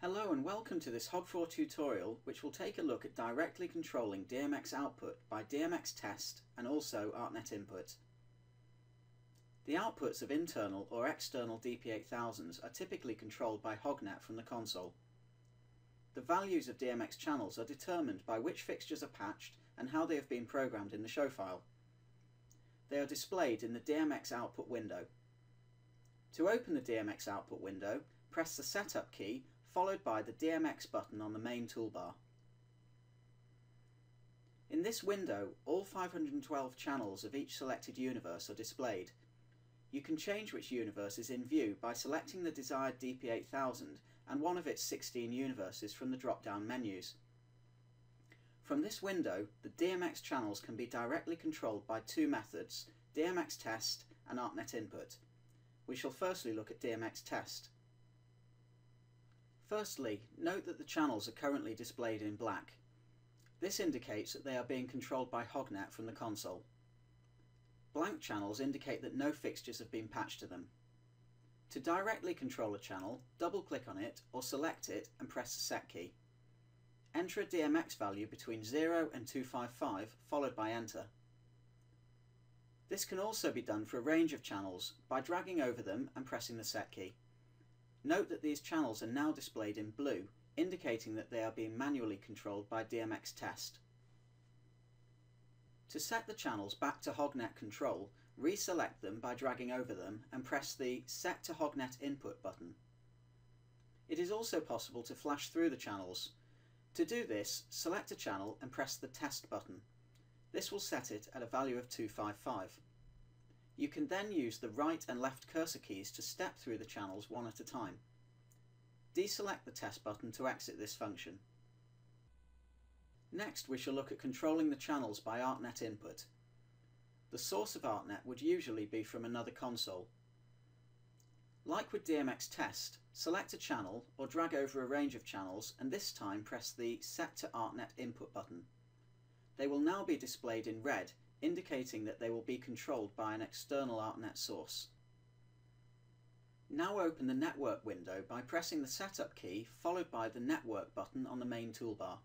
Hello and welcome to this HOG4 tutorial which will take a look at directly controlling DMX output by DMX test and also ArtNet input. The outputs of internal or external DP8000s are typically controlled by HogNet from the console. The values of DMX channels are determined by which fixtures are patched and how they have been programmed in the show file. They are displayed in the DMX output window. To open the DMX output window, press the Setup key followed by the DMX button on the main toolbar. In this window, all 512 channels of each selected universe are displayed. You can change which universe is in view by selecting the desired DP8000 and one of its 16 universes from the drop-down menus. From this window, the DMX channels can be directly controlled by two methods, DMX test and ArtNet input. We shall firstly look at DMX test. Firstly, note that the channels are currently displayed in black. This indicates that they are being controlled by HogNet from the console. Blank channels indicate that no fixtures have been patched to them. To directly control a channel, double-click on it or select it and press the Set key. Enter a DMX value between 0 and 255 followed by Enter. This can also be done for a range of channels by dragging over them and pressing the Set key. Note that these channels are now displayed in blue, indicating that they are being manually controlled by DMX test. To set the channels back to HogNet control, reselect them by dragging over them and press the Set to HogNet Input button. It is also possible to flash through the channels. To do this, select a channel and press the Test button. This will set it at a value of 255. You can then use the right and left cursor keys to step through the channels one at a time. Deselect the test button to exit this function. Next we shall look at controlling the channels by ArtNet input. The source of ArtNet would usually be from another console. Like with DMX Test, select a channel or drag over a range of channels and this time press the Set to ArtNet Input button. They will now be displayed in red indicating that they will be controlled by an external ArtNet source. Now open the network window by pressing the setup key followed by the network button on the main toolbar.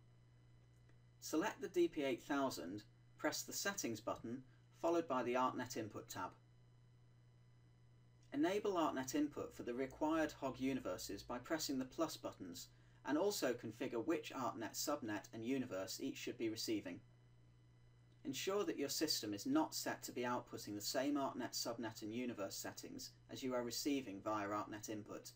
Select the DP8000, press the settings button followed by the ArtNet input tab. Enable ArtNet input for the required HOG universes by pressing the plus buttons and also configure which ArtNet subnet and universe each should be receiving. Ensure that your system is not set to be outputting the same ArtNet subnet and universe settings as you are receiving via ArtNet input.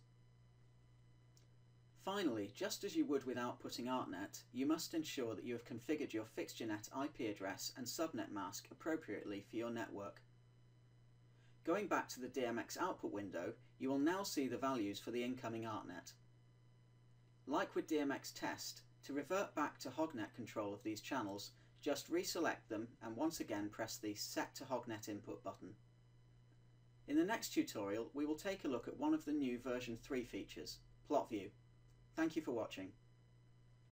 Finally, just as you would with outputting ArtNet, you must ensure that you have configured your FixtureNet IP address and subnet mask appropriately for your network. Going back to the DMX output window, you will now see the values for the incoming ArtNet. Like with DMX test, to revert back to HogNet control of these channels, just reselect them and once again press the Set to HogNet Input button. In the next tutorial we will take a look at one of the new version 3 features, Plot View. Thank you for watching.